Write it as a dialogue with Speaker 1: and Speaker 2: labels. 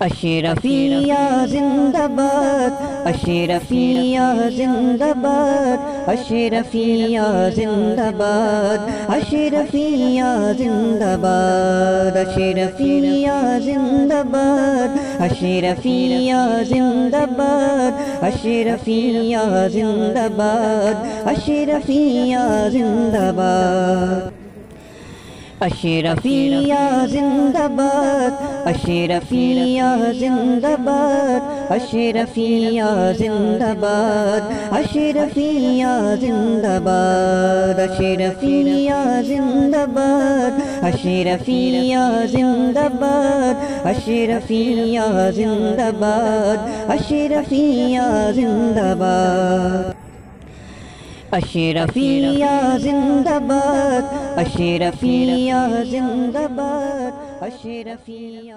Speaker 1: اشرفیہ زندہ باد اشرفیہ زندہ باد اشرفیہ زندہ باد اشرفیہ زندہ باد اشرفیہ زندہ باد اشرفیہ زندہ باد اشرفیہ زندہ باد اشرفیہ زندہ باد اشرفیہ زندہ باد اشرفیہ زندہ باد اشرفیہ زندہ باد اشرفیہ زندہ باد اشرفیہ زندہ باد اشرفیہ زندہ باد اشرفیہ زندہ باد اشرفیہ زندہ باد اشرفیہ زندہ باد اشرفیہ زندہ باد اشرفیہ